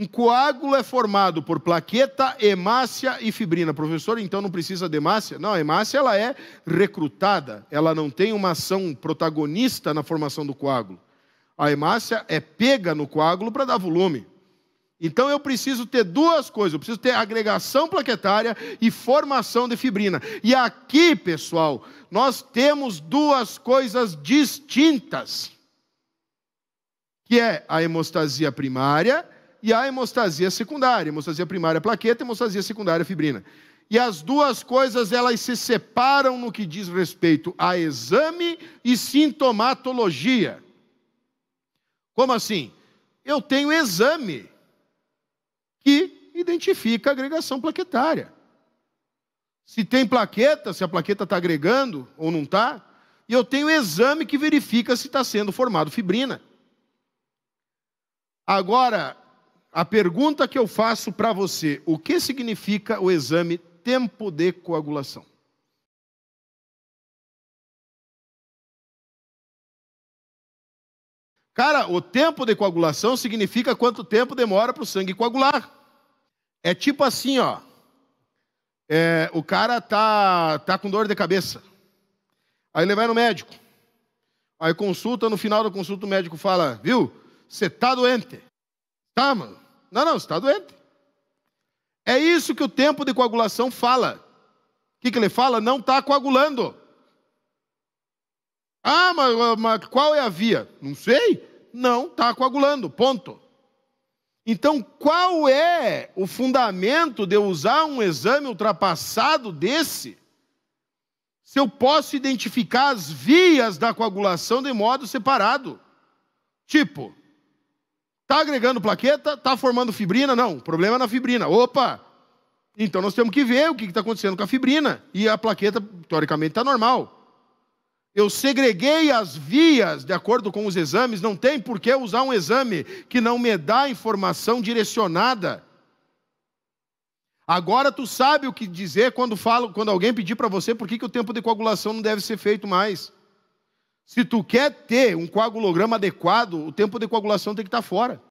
Um coágulo é formado por plaqueta, hemácia e fibrina. Professor, então não precisa de hemácia? Não, a hemácia ela é recrutada, ela não tem uma ação protagonista na formação do coágulo. A hemácia é pega no coágulo para dar volume. Então eu preciso ter duas coisas, eu preciso ter agregação plaquetária e formação de fibrina. E aqui, pessoal, nós temos duas coisas distintas, que é a hemostasia primária e a hemostasia secundária. Hemostasia primária plaqueta, hemostasia secundária fibrina. E as duas coisas elas se separam no que diz respeito a exame e sintomatologia. Como assim? Eu tenho exame que identifica a agregação plaquetária. Se tem plaqueta, se a plaqueta está agregando ou não está, e eu tenho exame que verifica se está sendo formado fibrina. Agora, a pergunta que eu faço para você: o que significa o exame tempo de coagulação? Cara, o tempo de coagulação significa quanto tempo demora para o sangue coagular. É tipo assim, ó. É, o cara tá, tá com dor de cabeça. Aí ele vai no médico. Aí consulta, no final da consulta o médico fala, viu? Você tá doente. Tá, mano? Não, não, você está doente. É isso que o tempo de coagulação fala. O que, que ele fala? Não está coagulando. Ah, mas, mas, qual é a via? Não sei. Não está coagulando. Ponto. Então, qual é o fundamento de eu usar um exame ultrapassado desse? Se eu posso identificar as vias da coagulação de modo separado. Tipo, Está agregando plaqueta? Está formando fibrina? Não, o problema é na fibrina. Opa! Então nós temos que ver o que está acontecendo com a fibrina. E a plaqueta, teoricamente, está normal. Eu segreguei as vias de acordo com os exames, não tem por que usar um exame que não me dá informação direcionada. Agora tu sabe o que dizer quando falo, quando alguém pedir para você por que, que o tempo de coagulação não deve ser feito mais. Se tu quer ter um coagulograma adequado, o tempo de coagulação tem que estar fora.